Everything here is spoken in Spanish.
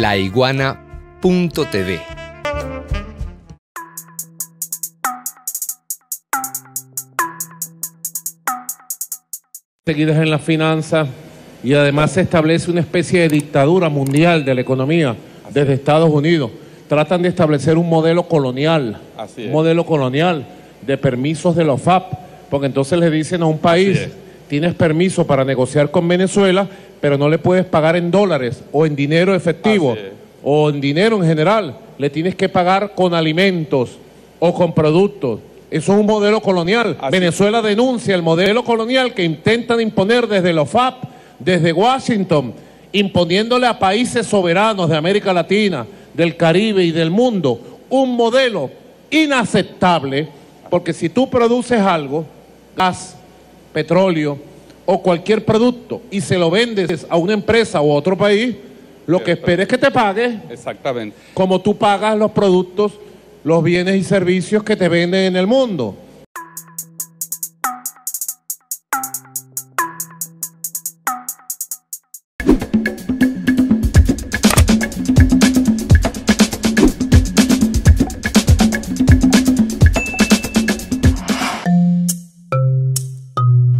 laiguana.tv. Seguidas en las finanzas y además se establece una especie de dictadura mundial de la economía desde Estados Unidos. Tratan de establecer un modelo colonial, Así es. un modelo colonial de permisos de los FAP, porque entonces le dicen a un país, Así es. Tienes permiso para negociar con Venezuela, pero no le puedes pagar en dólares o en dinero efectivo o en dinero en general, le tienes que pagar con alimentos o con productos. Eso es un modelo colonial. Así- Venezuela denuncia el modelo colonial que intentan imponer desde los FAP, desde Washington, imponiéndole a países soberanos de América Latina, del Caribe y del mundo un modelo inaceptable, porque si tú produces algo, gas, petróleo o cualquier producto y se lo vendes a una empresa o a otro país, lo que esperes es que te pague Exactamente. como tú pagas los productos, los bienes y servicios que te venden en el mundo.